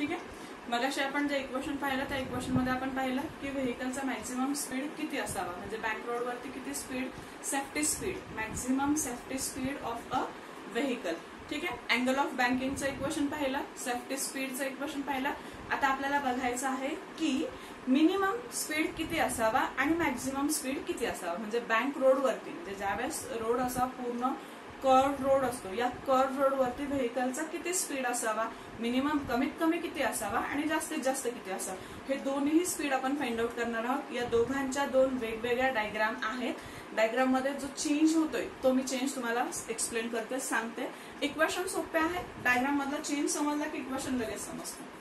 ठीक आहे? मगाशी आपण जे इक्वेशन पाहिलं त्या इक्वेशनमध्ये आपण पाहिलं की व्हेकलचा मॅक्झिमम स्पीड किती असावा? म्हणजे बँक रोडवरती किती speed safety speed maximum safety speed of a vehicle ठीक आहे? अँगल ऑफ बँकिंगचं इक्वेशन पाहिलं सेफ्टी स्पीडचं इक्वेशन पाहिलं. आता आपल्याला बघायचं आहे की मिनिमम स्पीड किती असावा आणि मॅक्झिमम स्पीड किती असावा? म्हणजे बँक रोडवरती म्हणजे ज्यावेळेस रोड असा पूर्ण कर्व रोड असतो. या कर्व रोडवरती व्हेकलचा किती स्पीड असावा? मिनिमम कमीत कमी किती असावा? आणि जास्तीत जास्त किती असावा? हे दोन्ही स्पीड आपण फाइंड आउट करणार आहोत. या दोघांच्या दोन वेगवेगळ्या डायग्राम आहेत. डायग्राममध्ये जो चेंज होतोय तो मी चेंज तुम्हाला एक्सप्लेन करते सांगते. इक्वेशन सोपे आहे. डायग्राम मधला चेंज समजला की इक्वेशन लगेच समजतं.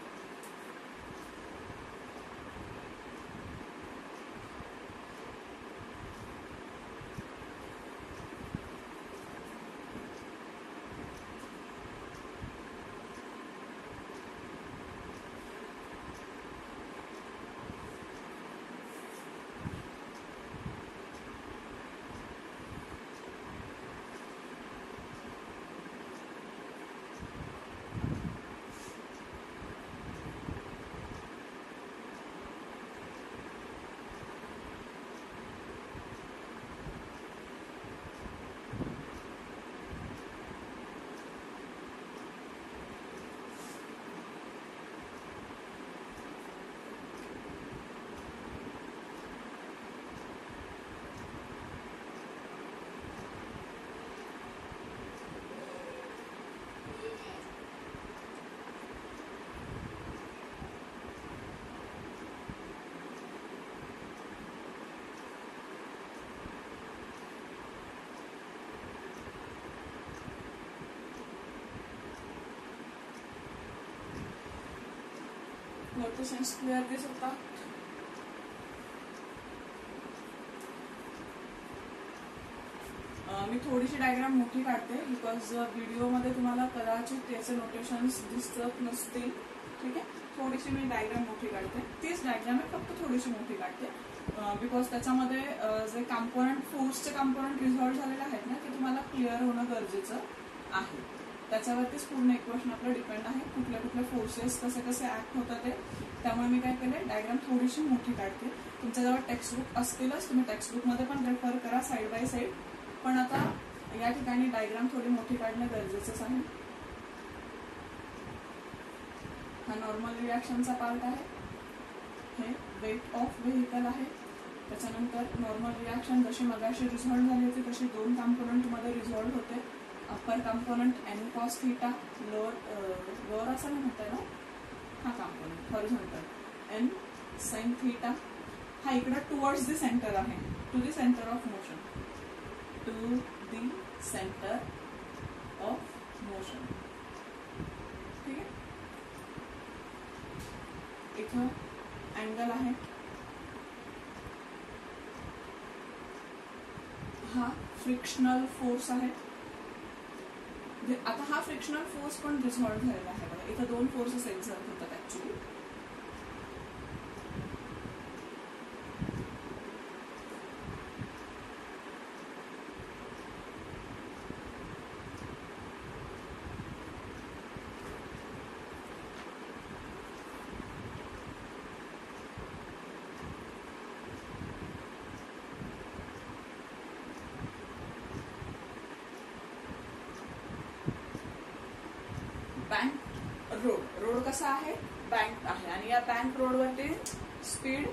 नोटेशन्स क्लिअर दिसत मी थोडीशी डायग्राम मोठी काढते बिकॉज व्हिडिओमध्ये uh, तुम्हाला कदाचित त्याचे नोटेशन्स दिसत नसतील. ठीक आहे? थोडीशी मी डायग्राम मोठी काढते. तीच डायग्राम मी फक्त थोडीशी मोठी काढते. Uh, बिकॉज त्याच्यामध्ये uh, जे कॉम्पोनंट फोर्सचे कॉम्पोनंट रिझॉल्व झालेले आहेत ना ते तुम्हाला क्लिअर होणं गरजेचं आहे. त्याच्यावरतीच पूर्ण इक्वेशन आपलं डिपेंड आहे कुठल्या कुठल्या फोर्सेस कसे कसे ऍक्ट होतात ते. त्यामुळे मी काय केले डायग्राम थोडीशी मोठी काढते. तुमच्याजवळ टेक्स्टबुक असतीलच तुम्ही टेक्स्टबुकमध्ये पण रेफर करा साईड बाय साईड पण आता या ठिकाणी डायग्राम थोडी मोठी काढणं गरजेचंच आहे. हा नॉर्मल रिॲक्शनचा पार्ट आहे. हे वेट ऑफ व्हेकल आहे. त्याच्यानंतर नॉर्मल रिॲक्शन जशी मगाशी रिझॉल्व झाली होती तशी दोन कॉम्पोनंटमध्ये रिझॉल्व होते. Upper component N cos theta lower lower असं नाही म्हणताय ना हा component horizontal N sine theta हा इकडे टुवर्ड्स द सेंटर आहे. To the centre of motion to the centre of motion ठीक आहे? इथं अँगल आहे. हा फ्रिक्शनल फोर्स आहे. आता हा फ्रिक्शनल फोर्स पण रिझॉल्व झालेला आहे. बघा इथं दोन फोर्सेस एक्झर्ट होतात ऍक्च्युली बँक रोड रोड कसा आहे? बँक आहे. आणि या बँक रोडवरती speed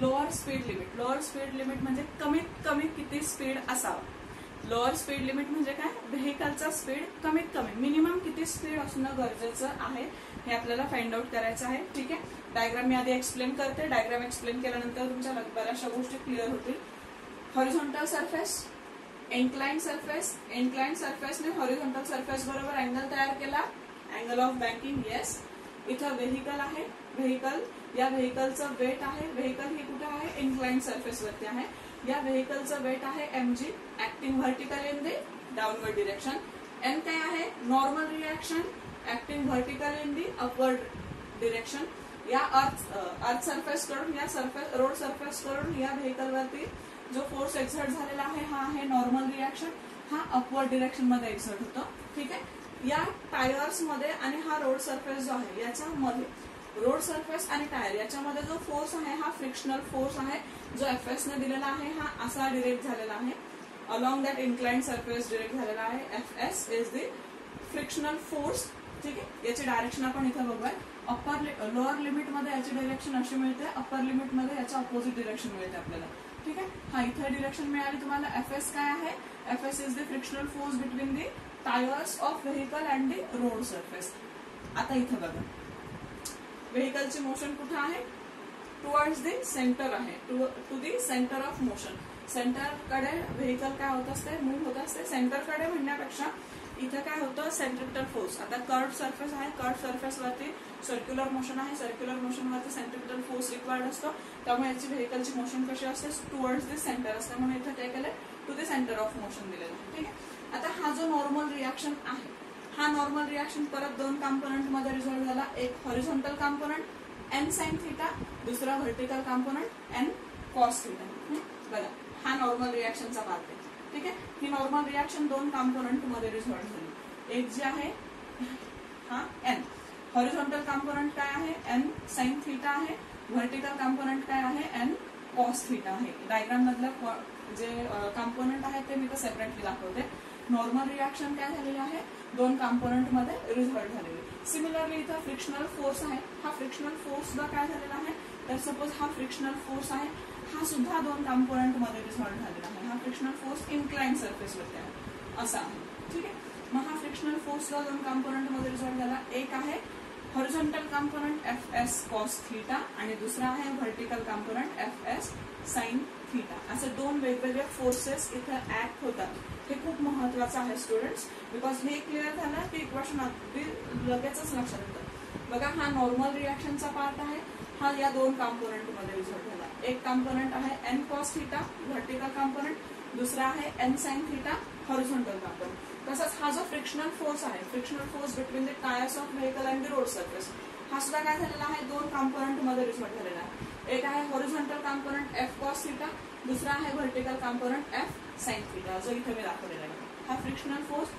lower speed limit lower speed limit म्हणजे कमीत कमी किती स्पीड असावं? लोअर स्पीड लिमिट म्हणजे काय? व्हेकलचा स्पीड कमीत कमी. मिनिमम किती स्पीड असणं गरजेचं आहे हे आपल्याला फाइंड आउट करायचं आहे. ठीक आहे? डायग्राम मी आधी एक्सप्लेन करते. डायग्राम एक्सप्लेन केल्यानंतर तुमच्या बऱ्याचशा गोष्टी क्लिअर होतील. Horizontal surface incline surface incline सरफेसने horizontal surface बरोबर अँगल तयार केला. अँगल ऑफ बँकिंग येस इथं व्हेकल आहे. व्हेकल या व्हेकलचं वेट आहे. व्हेकल हे कुठे आहे? इन्क्लाइन सरफेस वरती आहे. या व्हेकलचं वेट आहे M G acting vertical in the downward direction N काय आहे? Normal reaction acting vertical in the upward direction या अर्थ अर्थ सरफेस कडून या सरफेस रोड सरफेस कडून या व्हेकल वरती जो फोर्स एक्झर्ट झालेला आहे हा आहे नॉर्मल रिॲक्शन हा अपवर्ड डिरेक्शनमध्ये एक्झर्ट होतो. ठीक आहे? या टायर्समध्ये आणि हा रोड सरफेस जो आहे याच्यामध्ये रोड सरफेस आणि टायर याच्यामध्ये जो फोर्स आहे हा फ्रिक्शनल फोर्स आहे जो एफ एस ने दिलेला आहे हा असा डिरेक्ट झालेला आहे. Along that inclined surface direct झालेला आहे. F S is the frictional force ठीक आहे? याची डायरेक्शन आपण इथे बघूया. अप्पर लोअर लिमिटमध्ये याची डिरेक्शन अशी मिळते. अप्पर लिमिटमध्ये याच्या ऑपोजिट डिरेक्शन मिळते आपल्याला. ठीक आहे? हा इथे डिरेक्शन मिळाली तुम्हाला. एफ एस काय आहे? F S is the frictional force between the tyres of vehicle and the road surface आता इथं बघा. व्हेकलचे मोशन कुठं आहे? टुवर्ड्स दी सेंटर आहे. To the centre of motion सेंटरकडे vehicle काय होत असते? मूव्ह होत असते. सेंटरकडे म्हणण्यापेक्षा इथं काय होतं? सेंट्रिपिटल फोर्स आता कर्ड सरफेस आहे. कर्ड सरफेस वरती सर्क्युलर मोशन आहे. सर्क्युलर मोशन वरती फोर्स रिक्वायर्ड असतो. त्यामुळे याची व्हेकलची मोशन कशी असते? टुवर्ड्स दी सेंटर असते म्हणून इथं काय केलं to the centre of motion दिलेलं आहे. ठीक आहे? आता हा जो नॉर्मल रिॲक्शन आहे हा नॉर्मल रिॲक्शन परत दोन कॉम्पोनंटमध्ये रिझॉल्व झाला. एक horizontal component N sine theta दुसरा vertical component N cos theta बघा हा नॉर्मल रिॲक्शनचा पार्ट आहे. ठीक आहे? ही नॉर्मल रिॲक्शन दोन कॉम्पोनंटमध्ये रिझॉल्व झाली. एक जे आहे हा एन हॉरिझॉन्टल कॉम्पोनंट काय आहे? एन साइन थिटा आहे. व्हर्टिकल कॉम्पोनंट काय आहे? एन कॉस थिटा आहे. डायग्राम मधलं जे कॉम्पोनंट आहे ते मी तर सेपरेटली दाखवते. नॉर्मल रिॲक्शन काय झालेलं आहे? दोन कॉम्पोनंटमध्ये रिझल्ट झालेले. सिमिलरली इथं फ्रिक्शनल फोर्स आहे. हा फ्रिक्शनल फोर्स सुद्धा काय झालेला आहे? तर सपोज हा फ्रिक्शनल फोर्स आहे हा सुद्धा दोन कॉम्पोनंटमध्ये रिझॉल्ट झालेला आहे. हा फ्रिक्शनल फोर्स इन्क्लाइन सरफेस वरती आहे. असा आहे. ठीक आहे? मग हा फ्रिक्शनल फोर्स दोन कॉम्पोनंटमध्ये रिझॉल्ट झाला. एक आहे horizontal component F S cos theta आणि दुसरा आहे vertical component F S sine theta. असे दोन वेगवेगळे फोर्सेस इथे ऍक्ट होतात. हे खूप महत्वाचं आहे स्टुडंट्स बिकॉज हे क्लिअर झालं की इक्वेशन अगदी लगेचच लक्षात येतं. बघा हा नॉर्मल रिॲक्शनचा पार्ट आहे. हा या दोन कॉम्पोनंटमध्ये रिझल्ट झाला एक कॉम्पोनंट आहे N cos theta vertical component दुसरा आहे N sine theta horizontal component तसंच हा जो फ्रिक्शनल फोर्स आहे frictional force between the tyres of vehicle and the road surface हा सुद्धा काय झालेला आहे? दोन कॉम्पोनंटमध्ये रिझल्ट झालेला आहे. एक आहे horizontal component F cos theta दुसरा आहे vertical component F sine theta जो इथे मी दाखवलेला आहे. हा फ्रिक्शनल फोर्स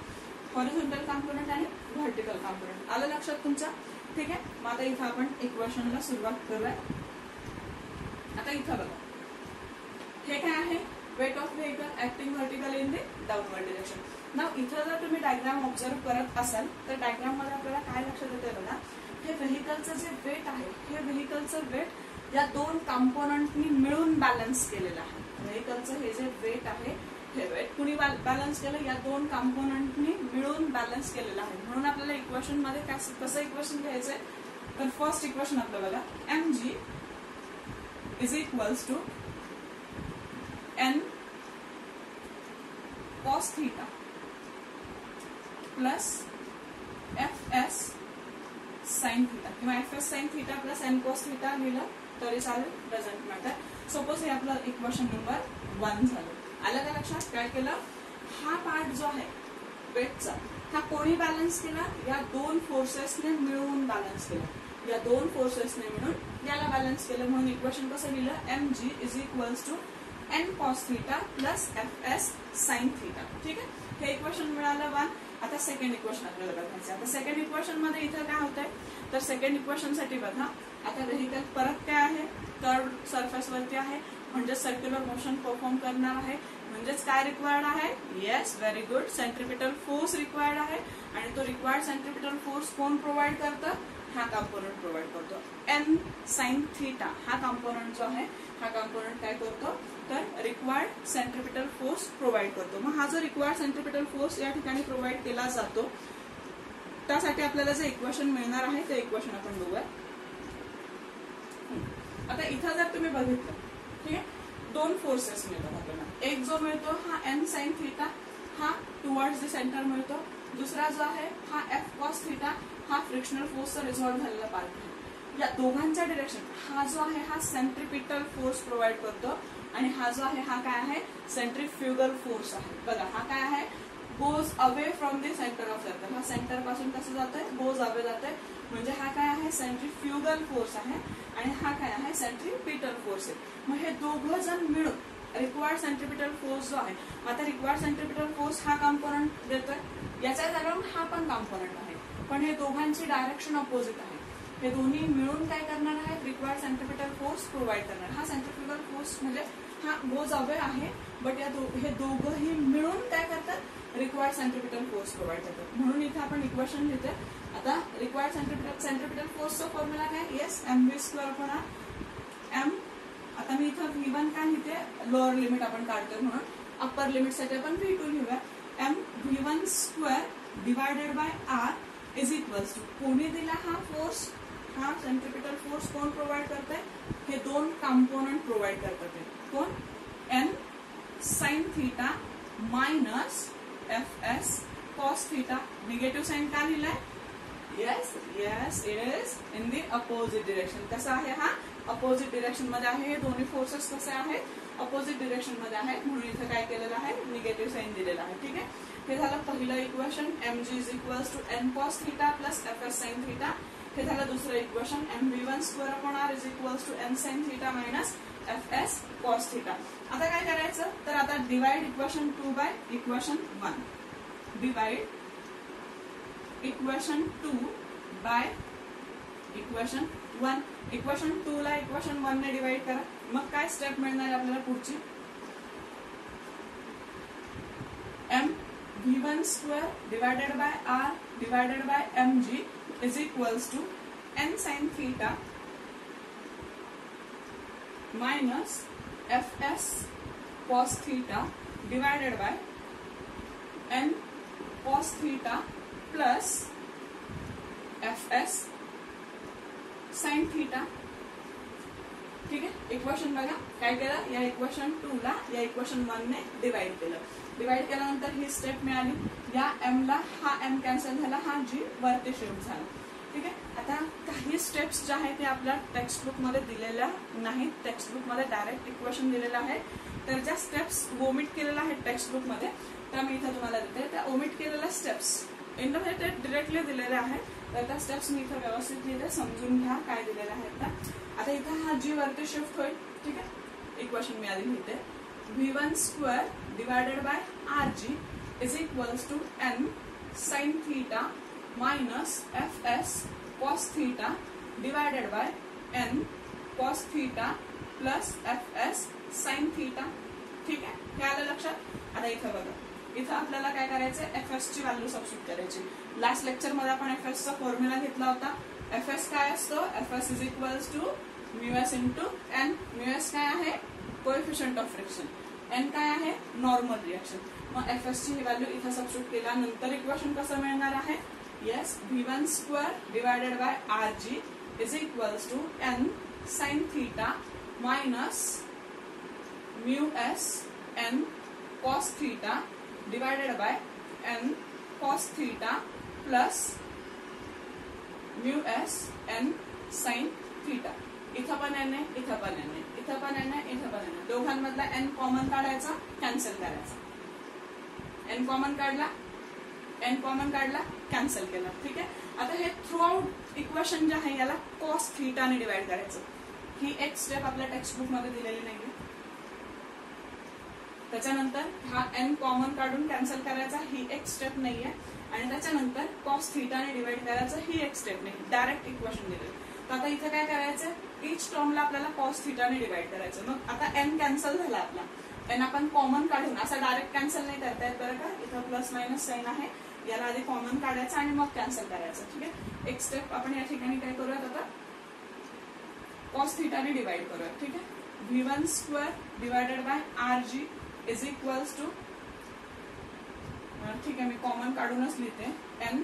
हॉरिझॉन्टल कॉम्पोनंट आणि व्हर्टिकल कॉम्पोनंट आलं लक्षात तुमच्या ठीक आहे? मग आता इथं आपण इक्वेशनला सुरुवात करूया. आता इथं बघा. हे काय आहे? Weight of vehicle acting vertical in the downward direction ना इथं जर तुम्ही डायग्राम ऑब्झर्व करत असाल तर डायग्राममध्ये आपल्याला काय लक्षात येते बघा? हे व्हेकलचं जे वेट आहे हे व्हेकलचं वेट या दोन कंपोनंटनी मिळून बॅलन्स केलेलं आहे. म्हणजे व्हेकलचं हे जे वेट आहे हे वेट कुणी बॅलन्स केलं या दोन कंपोनंटनी मिळून बॅलन्स केलेलं आहे. म्हणून आपल्याला इक्वेशनमध्ये कसं इक्वेशन घ्यायचंय? तर फर्स्ट इक्वेशन आपलं बघा. M G is equals to N cos theta plus F S sine theta किंवा F S sine theta plus N cos theta लिहिलं. तरी चालेल डझंट मॅटर सपोज हे आपलं इक्वेशन नंबर वन झालं. आलं का लक्षात? काय केलं? हा पार्ट जो आहे वेटचा हा कोणी बॅलन्स केला? या दोन फोर्सेसने मिळून बॅलन्स केला. या दोन फोर्सेसने मिळून याला बॅलन्स केलं. म्हणून इक्वेशन कसं लिहिलं? M G is equals to N cos theta plus F S sine theta ठीक आहे? हे इक्वेशन मिळालं वन आता सेकंड इक्वेशन आपल्याला बघायचं आता सेकंड इक्वेशनमध्ये इथं काय होत आहे तर सेकंड इक्वेशनसाठी बघा आता व्हेकल परत काय आहे? कर्व सरफेस वरती आहे. म्हणजे सर्क्युलर मोशन परफॉर्म करणार आहे. म्हणजेच काय रिक्वायर्ड आहे? Yes very good centripetal force required आहे. आणि तो रिक्वायर्ड सेंट्रिपिटल फोर्स कोण प्रोव्हाइड करतं? हा कॉम्पोनंट प्रोव्हाइड करतो. एन साइन थिटा हा कॉम्पोनंट जो आहे हा कॉम्पोनंट काय करतो? तर रिक्वायर्ड सेंट्रिपिटल फोर्स प्रोव्हाइड करतो. मग हा जो रिक्वायर्ड सेंट्रिपिटल फोर्स या ठिकाणी प्रोव्हाइड केला जातो त्यासाठी आपल्याला जे इक्वेशन मिळणार आहे ते इक्वेशन आपण बघूया. आता इथं जर तुम्ही बघितलं ठीक आहे? दोन फोर्सेस मिळतात आपल्याला. एक जो मिळतो हा एम साइन थिटा हा टुवर्ड्स द सेंटर मिळतो. दुसरा जो आहे हा एफ कॉस थिटा हा फ्रिक्शनल फोर्सचा रिझॉल्व्ह झालेला पार्ट या दोघांच्या डिरेक्शन हा जो आहे हा सेंट्रिपिटल फोर्स प्रोव्हाइड करतो आणि हा जो आहे हा काय आहे? सेंट्रिफ्युगल फोर्स आहे. बघा हा काय आहे? Goes away from the centre of circle हा सेंटरपासून कसं जात आहे गोज अवे जात आहे म्हणजे हा काय आहे? सेंट्रिफ्युगल फोर्स आहे आणि हा काय आहे? सेंट्रिपिटल फोर्स आहे. मग हे दोघं जण मिळून रिक्वायर्ड सेंट्रिपिटल फोर्स जो आहे आता रिक्वायर्ड सेंट्रिपिटल फोर्स हा कॉम्पोनंट देतोय. याच्या जागेवर हा पण कॉम्पोनंट आहे. पण हे दोघांची डायरेक्शन ऑपोजिट आहे. हे दोन्ही मिळून काय करणार आहेत रिक्वायर्ड सेंट्रिपिटल फोर्स प्रोव्हाइड करणार. हा सेंट्रिपिटल फोर्स म्हणजे हा गोज अवे आहे बट या दो- हे दोघंही मिळून काय करतात? रिक्वायर्ड सेंट्रिपिटल फोर्स प्रोव्हाइड करतात. म्हणून इथे आपण इक्वेशन लिहितोय आता रिक्वायर्ड सेंट्रिपिटल सेंट्रिपिटल फोर्सचा फॉर्म्युला काय? येस एम बी स्क्वेअर पण एम आता मी इथं व्ही वन काय लिहिते? लोअर लिमिट आपण काढतोय म्हणून. अप्पर लिमिटसाठी आपण व्ही टू लिहूया M V one square divided by R is equals to कोणी दिला हा फोर्स हा सेंट्रिपिटल फोर्स कोण प्रोव्हाइड करते हे? दोन कंपोनंट प्रोव्हाइड करतात हे. कोण N sine theta minus F S cos theta negative sign का लिहिलाय yes yes it is in the opposite direction कसा आहे हा अपोजिट डिरेक्शन मध्ये हे। दोन्ही फोर्सेस कसे आहेत अपोजिट डिरेक्शन मध्ये आहेत म्हणून इथे काय साईन दिलेलं आहे ठीक हे? पहिलं equation M G is equals to N cos theta plus F S sine theta हे झालं दुसरं equation M V one square upon R is equals to M sine theta minus F S cos theta आता काय करायचं? तर आता divide equation two by equation one divide equation two by equation one equation two ला equation one ने divide करा. मग काय स्टेप मिळणार आहे आपल्याला पुढची? M V one square divided by R divided by M G is equals to n sine theta minus fs cos theta divided by n cos theta plus fs sine theta. ठीक आहे? Equation बघा. काय केलं? या equation two ला या equation one ने divide केलं. डिवाइड केल्यानंतर ही स्टेप मिळाली. या एम ला हा एम कॅन्सल झाला हा जी वरती शिफ्ट झाला. ठीक आहे? आता काही स्टेप्स ज्या आहेत ते आपल्या टेक्स्टबुकमध्ये दिलेल्या नाहीत. टेक्स्टबुकमध्ये डायरेक्ट इक्वेशन दिलेलं आहे. तर ज्या स्टेप्स ओमिट केलेल्या आहेत टेक्स्टबुकमध्ये त्या मी इथं तुम्हाला देते. त्या ओमिट केलेल्या स्टेप्स इंटरमध्ये ते डिरेक्टली दिलेल्या आहेत. तर त्या स्टेप्स मी इथं व्यवस्थित लिहिले समजून घ्या काय दिलेलं आहेत त्या आता इथं हा जी वरती शिफ्ट होईल ठीक आहे? इक्वेशन मी आधी लिहिते. V one square divided by R G is equals to N sine theta minus F S cos theta divided by N cos theta plus F S sine theta ठीक आहे? हे आलं लक्षात? आता इथं बघा. इथं आपल्याला काय करायचं एफ एस ची व्हॅल्यू सबस्टिट्यूट करायची. लास्ट लेक्चरमध्ये आपण एफ एस चा फॉर्म्युला घेतला होता. एफ एस काय असतो? F S is equals to mu s into N mu s काय आहे? कोएफिशियंट ऑफ रिएक्शन एन काय आहे? नॉर्मल रिएक्शन मग एफ एस ची ही व्हॅल्यू इथं सबस्टिट्यूट केल्यानंतर इक्वेशन कसं मिळणार आहे? Yes V one square divided by R G is equals to N sine theta minus mu S N cos theta divided by n cos theta plus mu s n sin theta. इथं पण N आहे इथं पण N आहे. इथं पण N आहे इथं पण एन आहे. दोघांमधला एन कॉमन काढायचा कॅन्सल करायचा. एन कॉमन काढला एन कॉमन काढला कॅन्सल केला. ठीक आहे? आता हे थ्रू आउट इक्वेशन जे आहे याला कॉस थीटाने डिवाइड करायचं. ही एक स्टेप आपल्या टेक्स्टबुकमध्ये दिलेली नाहीये. त्याच्यानंतर हा एन कॉमन काढून कॅन्सल करायचा ही एक स्टेप नाही आहे आणि त्याच्यानंतर कॉस थिटाने डिवाइड करायचं ही एक स्टेप नाही डायरेक्ट इक्वेशन दिलेलं. तर आता इथे काय करायचं? इच टर्मला आपल्याला कॉस थिटाने डिवाइड करायचं. मग आता एन कॅन्सल झाला आपला. एन आपण कॉमन काढून असा डायरेक्ट कॅन्सल नाही करता येत बरं का? इथं प्लस मायनस साईन आहे. याला आधी कॉमन काढायचं आणि मग कॅन्सल करायचं. ठीक आहे? एक स्टेप आपण या ठिकाणी काय करूयात आता? कॉस थिटाने डिवाइड करूयात. ठीक आहे? V one square divided by R G is equals to ठीक आहे मी कॉमन काढूनच लिहिते. N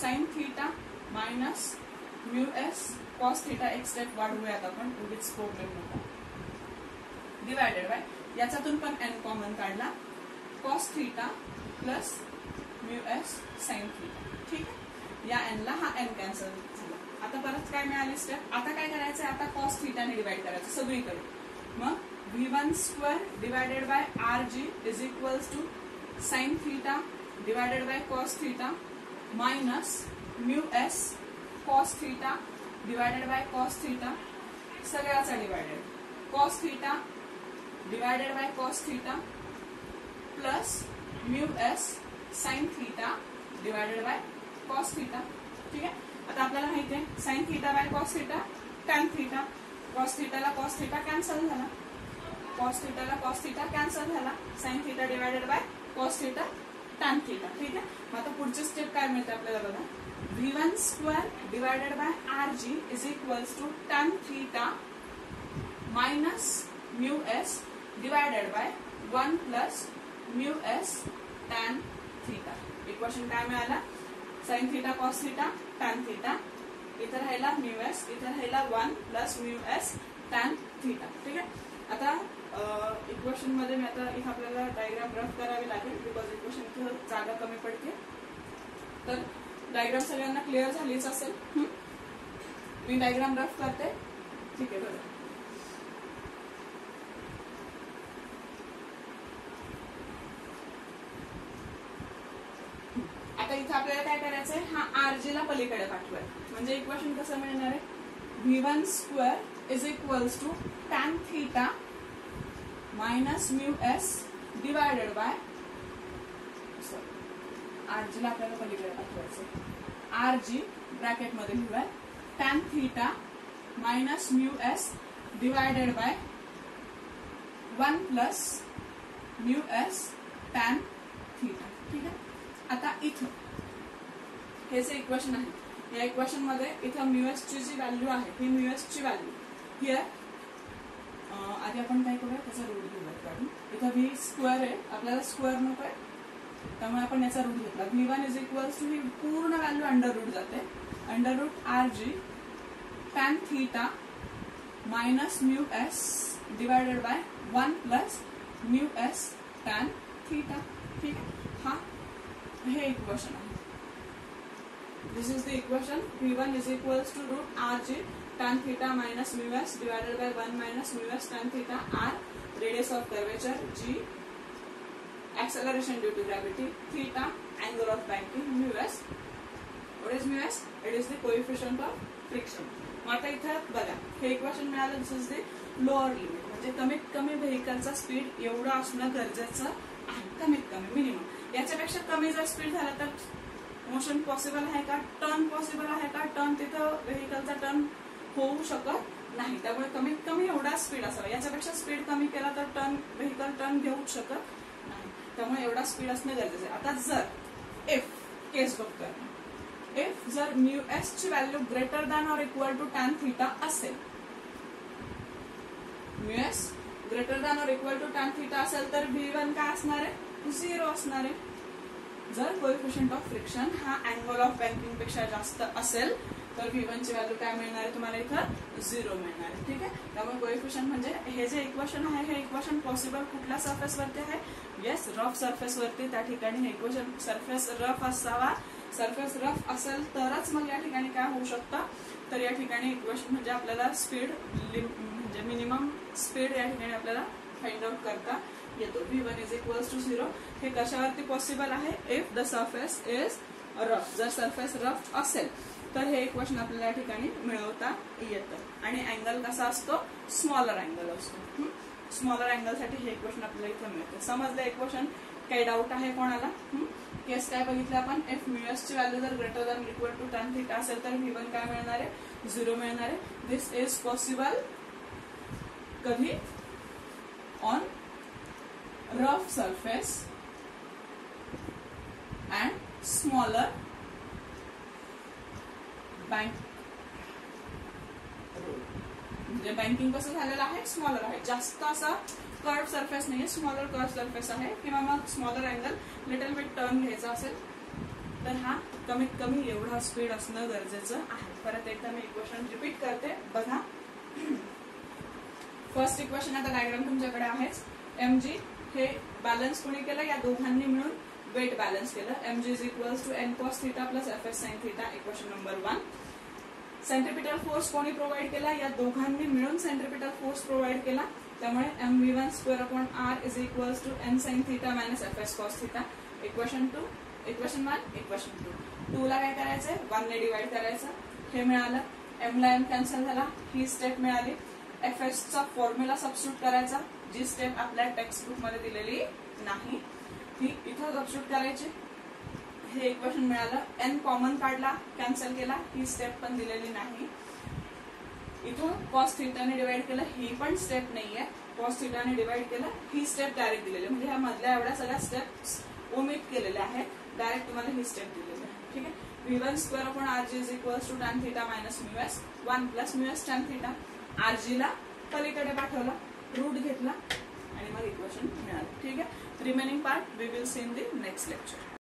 sine theta minus mu S cos theta एक स्टेप वाढवूयात आपण. उगीच प्रॉब्लेम नको. डिवायडेड बाय याच्यातून पण एन कॉमन काढला. Cos theta plus mu S sine theta ठीक आहे? या एनला हा एन कॅन्सल झाला. आता परत काय मिळाली स्टेप आता काय करायचं आता कॉस थिटाने डिवाइड करायचं. सगळीकडे. मग V one square divided by R G is equals to sine theta divided by cos theta minus mu S cos theta divided by cos theta सगळ्याचा divided cos theta divided by cos theta plus mu S sine theta divided by cos theta ठीक आहे? आता आपल्याला माहिती आहे sine theta by cos theta tan theta cos थिटाला cos theta cancel झाला. Cos थिटाला cos theta cancel झाला. Sine theta divided by cos theta tan theta ठीक आहे? मग आता पुढची स्टेप काय मिळते आपल्याला बघा? V one square divided by R G is equals to tan theta minus mu S divided by one plus mu S tan theta equation काय मिळाला? Sine theta cos theta tan theta इथं राहिला mu S इथं राहिला one plus mu S tan theta ठीक आहे? आता इक्वेशनमध्ये मी आता इथं आपल्याला डायग्राम रफ करावी लागेल बिकॉज इक्वेशन इथं जागा कमी पडते. तर डायग्राम सगळ्यांना क्लिअर झालीच असेल. मी डायग्राम रफ करते. ठीक आहे बरं. आता इथं आपल्याला काय करायचंय? हा आरजी ला पलीकडे पाठवाय. म्हणजे इक्वेशन कसं मिळणार आहे? V one square is equals to tan theta minus mu S divided by R G ला आपल्याला पलीकडे पाठवायचं आर जी ब्रॅकेटमध्ये लिहूया tan theta minus mu S divided by one plus mu S tan theta ठीक आहे? आता इथं. हे जे इक्वेशन आहे या इक्वेशनमध्ये इथं म्यूएस ची जी व्हॅल्यू आहे ही म्यूएस ची व्हॅल्यू हिअर आधी आपण काय करूया? त्याचा रूट इथं व्ही स्क्वेअर आहे? आपल्याला स्क्वेअर नको आहे. त्यामुळे आपण याचा रूट घेतला. V one is equals to ही पूर्ण व्हॅल्यू अंडर रूट जाते. Under root R G tan theta minus mu S divided by one plus mu S tan theta ठीक आहे? हा हे इक्वेशन आहे. This is the equation V one is equals to root R G tan theta minus mu S divided by one minus mu S tan theta R radius of curvature g acceleration due to gravity theta angle of banking mu s. What is mu s? It is the coefficient of friction. मग आता इथं बघा हे equation मिळालं this is the lower limit म्हणजे कमीत कमी व्हेकलचा speed एवढं असणं गरजेचं आहे. कमीत कमी मिनिमम याच्यापेक्षा कमी जर स्पीड झाला तर मोशन पॉसिबल आहे का? टर्न पॉसिबल आहे का? टर्न तिथं व्हेकलचा टर्न होऊ शकत नाही त्यामुळे कमीत कमी एवढा स्पीड असावा. याच्यापेक्षा स्पीड कमी केला तर टर्न व्हेकल टर्न घेऊ शकत नाही. त्यामुळे एवढा स्पीड असणं गरजेचं आहे. आता जर एफ केस बघतोय एफ जर म्यू एस ची value greater than or equal to tan theta असेल mu S greater than or equal to tan theta असेल तर व्ही वन काय असणार आहे? झिरो असणार आहे. जर कोएफिशियंट ऑफ फ्रिक्शन हा अँगल ऑफ बँकिंगपेक्षा जास्त असेल तर व्ही वनची व्हॅल्यू काय मिळणार आहे तुम्हाला इथं? झिरो मिळणार आहे ठीक आहे? त्यामुळे कोएफिशियंट म्हणजे हे जे इक्वेशन आहे हे इक्वेशन पॉसिबल कुठल्या सर्फेसवरती आहे? येस रफ सरफेसवरती त्या ठिकाणी हे इक्वेशन सरफेस रफ असावा. सरफेस रफ असेल तरच मग या ठिकाणी काय होऊ शकतं? तर या ठिकाणी इक्वेशन म्हणजे आपल्याला स्पीड म्हणजे मिनिमम स्पीड या ठिकाणी आपल्याला फाइंड आउट करता येतो. V one is equals to zero हे कशावरती पॉसिबल आहे? If the surface is rough जर सरफेस रफ असेल तर हे इक्वेशन आपल्याला या ठिकाणी मिळवता येतं. आणि अँगल कसा असतो? स्मॉलर अँगल असतो. स्मॉलर अँगलसाठी हे इक्वेशन आपल्याला इथं मिळतं. समजलं इक्वेशन काही डाऊट आहे कोणाला? केस काय बघितलं आपण? एफ म्युएस ची व्हॅल्यू जर greater than equal to tan theta असेल तर व्ही वन काय मिळणार आहे? झिरो मिळणार आहे. दिस इज पॉसिबल कधी? On rough surface and smaller bank म्हणजे बँकिंग कसं झालेलं आहे? स्मॉलर आहे. जास्त असा कर्व सरफेस नाही स्मॉलर कर्व सरफेस आहे. किंवा मग smaller angle little bit turn घ्यायचा असेल तर हा कमीत कमी एवढा स्पीड असणं गरजेचं आहे. परत एकदा मी इक्वेशन रिपीट करते. बघा. फर्स्ट इक्वेशन आता डायग्राम तुमच्याकडे आहेच. एम जी हे बॅलन्स कोणी केलं? या दोघांनी मिळून वेट बॅलन्स केलं M G is equals to N cos theta plus F S sine theta equation number one centripetal force कोणी प्रोव्हाइड केला? या दोघांनी मिळून सेंट्रिपिटल फोर्स प्रोव्हाइड केला. त्यामुळे M V one square upon R is equals to N sine theta minus F S cos theta equation two equation one equation two two ला काय करायचंय? वन ने डिवाइड करायचं. हे मिळालं. एम ला एम कॅन्सल झाला. ही स्टेप मिळाली. एफ एस चा फॉर्म्युला सबस्टिट्यूट करायचा. जी स्टेप आपल्या टेक्स्ट बुकमध्ये दिलेली नाही. ही इथं गपशूप करायची. हे इक्वेशन मिळालं. एन कॉमन काढला कॅन्सल केला. ही स्टेप पण दिलेली नाही. इथून कॉस थिटाने डिवाइड केलं. ही पण स्टेप नाहीये. कॉस थिटाने डिवाइड केलं. ही स्टेप डायरेक्ट दिलेली. म्हणजे ह्या मधल्या एवढ्या सगळ्या स्टेप्स ओमिट केलेल्या आहेत. डायरेक्ट तुम्हाला ही स्टेप दिलेली आहे. ठीक आहे? व्ही वन स्क्वेअर आपण R G is equal to tan theta minus mu S one plus mu S tan theta R ला पलीकडे पाठवला. रूट घेतला. आणि मग इक्वेशन मिळालं. ठीक आहे? The remaining part we will see in the next lecture.